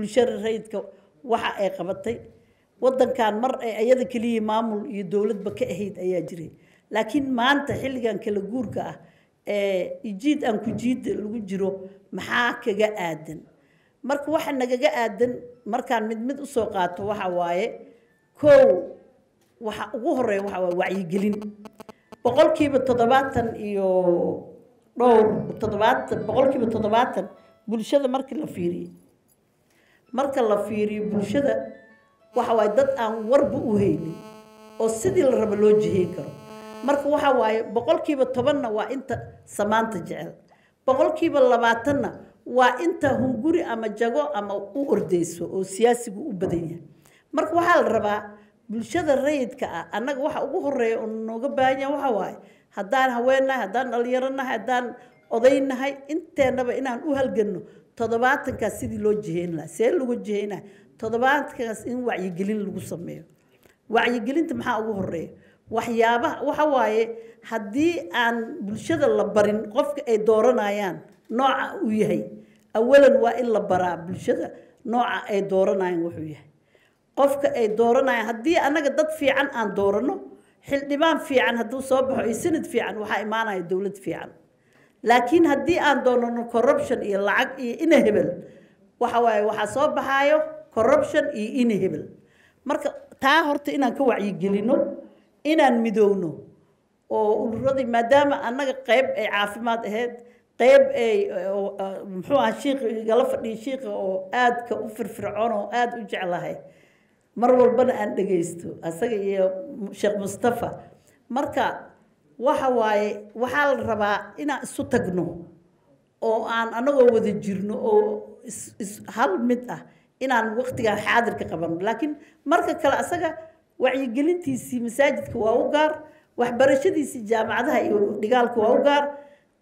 bulshada rayidka waxa ay qabatay. Waddankan mar ay ayada keliya maamul iyo dowladba ka ahayd ayaa jiray. Laakiin maanta xilligan kala guurka ah ee ijiid aan ku jiida lagu jiro maxaa kaga aadan? Marka waxa nagaga aadan markaan mid mid u soo qaato waxa waaye kow waxa ugu horreeya waxa waaye wacyigelin. Boqolkiiba toddobaatan iyo dhowr toddobaatan boqolkiiba toddobaatan bulshada markii la fiiriyo marka la fiiriyo bulshada waxa waaye dad aan warba u haynin oo sidii la rabo loo jihayn karo. Marka waxa waaye boqolkiiba tobanna waa inta samaanta jecel. Boqolkiiba labaatanna waa inta hunguri ama jago ama u ordeyso oo siyaasigu u badan yahay. Marka waxaa la rabaa bulshada rayidka ah annaga waxa ugu horreeya oo nooga baahan yahay waxa waaye haddaan haweennahay haddaan dhalinyaro nahay haddaan oday inteennaba inaan u halganno toddobaatankaas sidii loo jihayn lahaa see lagu jihaynaa toddobaatankaas in wacyigelin lagu sameeyo. Wacyigelinta maxaa ugu horreeya waxyaabaha waxa waaye haddii aan bulshada la barin qofka ay dooranayaan nooca uu yahay awalan waa in la baraa bulshada nooca ay dooranayaan wuxuu yahay. Qofka ay dooranayaan haddii annaga dad fiican aan dooranno xildhibaan fiican hadduu soo baxo iyo sanad fiican waxaa imaanaya dowlad fiican laakiin haddii aan doonano corruption iyo lacag iyo ina hebel waxa waxaa soo baxaayo corruption iyo ina hebel. Marka taa horta inaan ka wacyigelino inaan midowno oo ururadii maadaama annaga qayb ay caafimaad ahayd qayb ay muxuu aha shiikha igala fadhiya shiikha oo aadka u firfircoon oo aada u jeclahay. Mar walbana aan dhegaysto asaga iyo sheekh mustafa. Marka waxa waaye waxaa la rabaa inaan isu tagno oo aan anagoo wada jirno oo hal mid ah inaan waqtigan xaadirka qabano laakiin marka kale asaga wacyigelintiisii masaajidka waa u gaar waxbarashadiisii jaamacadaha iyo dhigaalka waa u gaar.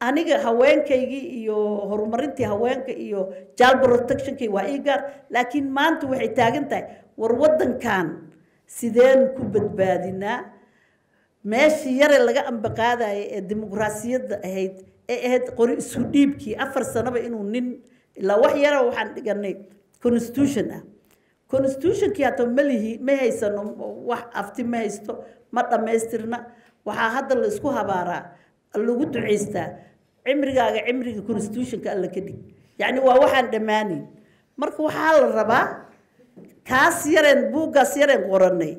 Aniga haweenkaygii iyo horumarintii haweenka iyo jaal protectionkii waa ii gaar. Laakiin maanta waxay taagan tahay war waddankan sideen ku badbaadinaa meeshii yare laga ambaqaadaya ee dimuqraasiyadda ahayd ee ahayd qori isu dhiibkii afar sanaba inuu nin ilaa wax yara waxaan dhiganay constitution ah. Constitutionkii hata malihi ma haysano wax afti ma haysto ma dhammaystirna waxaa hadda la isku habaaraa lagu ducaystaa cimrigaaga cimriga constitutionka alla ka dhig. Yacni waa waxaan dhammaanayn. Marka waxaa la rabaa kaas yareen buuggaas yareen qoranay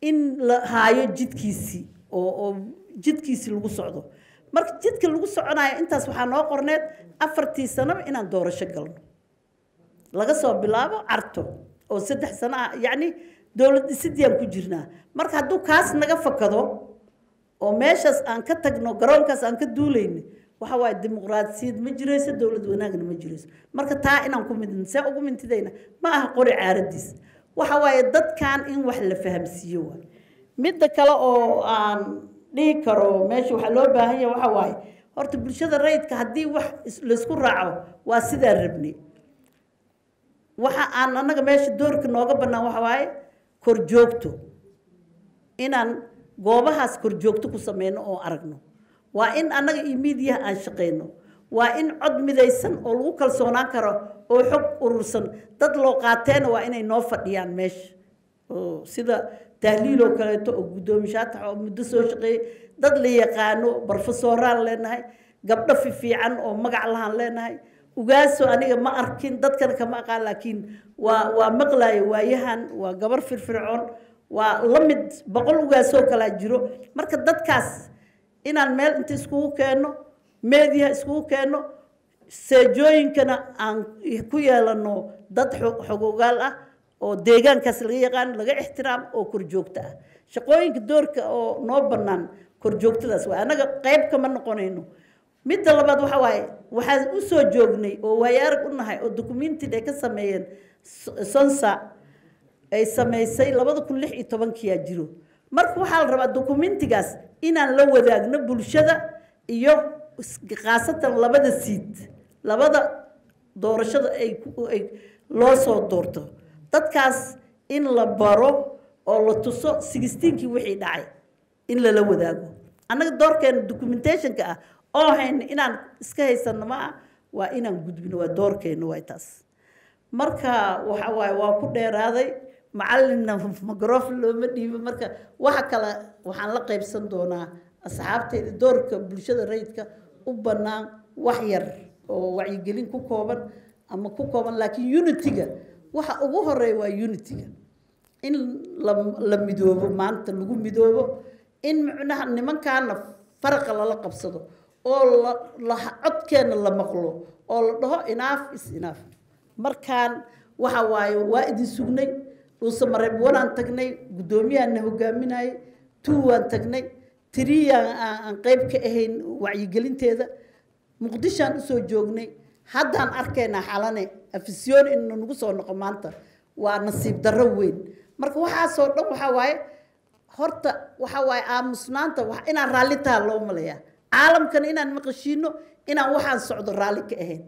in la haayo jidkiisii oo jidkiisii lagu socdo. Marka jidka lagu soconayo intaas waxaa noo qorneed afartii sanaba inaan doorasho galno. Laga soo bilaabo carto oo saddex sano ah yacni dowlad dhisidiyaan ku jirnaa. Marka hadduu kaas naga fakado oo meeshaas aan ka tagno garoonkaas aan ka duulayno waxa waaye dimuqraadiyad ma jirayso dowlad wanaagna ma jirayso. Marka taa inaan ku midn see ugu mintidayna ma aha qori caaradiis waxa waaye dadkan in wax la fahamsiiyo waay midda kale oo aan dhihi karo meesha waxaa loo baahan yahay waxa waaye horta bulshada rayidka haddii wax laysku raaco waa sidaa rabnay. Waxa aan annaga meesha doorka nooga bannaan waxa waaye korjoogto inaan goobahaas korjoogto ku sameyno oo aragno. Waa in annaga iyo miidiyaha aan shaqeyno. Waa in cod midaysan oo lagu kalsoonaan karo oo xog urursan. Dad loo qaateena waa inay noo fadhiyaan meesha sida tahliiloo kaleeto oo guddoomi shaatax oo muddo soo shaqeeyey dad la yaqaano barofesooraan leenahay gabdho fifiican oo magac lahaan leenahay. Ugaaso aniga ma arkin dadkana kama aqaan laakiin waa waa maqlayo waayahan waa gabar firfircoon waa la mid boqol ugaasoo kalaa jiro. Marka dadkaas inaan meel inta iskugu keenno meediyaha iskugu keenno seejooyinkana aan ku yeelano dad xogogaal ah oo deegaankaas laga yaqaano laga ixtiraamo oo korjoogto ah. Shaqooyinka doorka oo noo bannaan korjoogtadaas waay annaga qayb kama noqonayno. Midda labaad waxa waaye waxaan u joognay oo waayo arag u nahay oo documented ay ka sameeyeen sonsa ay samaysay labada kun lix iyo tobankiyaa jiro. Marka waxaa la rabaa documentigaas inaan la wadaagno bulshada iyo khaasatan labada siid labada doorashada ay loo soo doorto. Dadkaas in la baro oo la tuso sixteenkii wixii dhacay in lala wadaago. Annaga doorkeena documentationka ah oo hayna inaan iska haysano ma ah waa inaan gudbino waa doorkeena waa taas. Marka waxa waa ku dheeraaday macalinna microfon looma dhiibo marka waxa kale waxaan la qaybsan doonaa asxaabteyda doorka bulshada rayidka u bannaan wax yar oo wacyigelin ku kooban ama ku kooban laakiin unitiga waxa ugu horreeya waa unitiga in la midoobo maanta lagu midoobo in micnaha nimankaana faraqa lala qabsado oo la la maqlo oo la dhaho enough is enough. Markaan waxa waaye waa idin sugnay dhuuse mareeb wanaan tagnay guddoomiyaana hogaaminayay two waan tagnay tiriya aan qayb ka ahayn wacyigelinteeda muqdishoaan u soo joognay. Haddaan arkaynaa xalane afisyoon inu nagu soo noqo maanta waa nasiib darro weyn. Marka waxaasoo dhan waxaa waaye horta waxaa waaye aamusnaanta inaan raalli taha loo malayaa caalamkana inaan maqashiino inaan waxaan socdo raalli ka ahayn.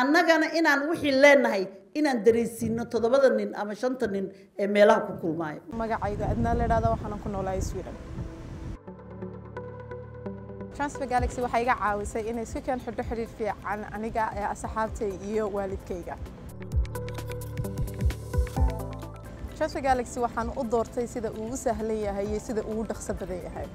Annagana inaan wixii leenahay inaan dareysiino toddobada nin ama shanta nin ee meelaha ku kulmaayo. Magacayga adnaa la idhahda waxaanan ku noolahay sweden transfer galaxy waxay iga caawisay inay si keen xidho xidhiir fiican aniga ee asxaabtay iyo waalidkayga. Transfer galaxy waxaan u doortay sida uu u sahlan yahay iyo sida uu u dhaqso badan yahay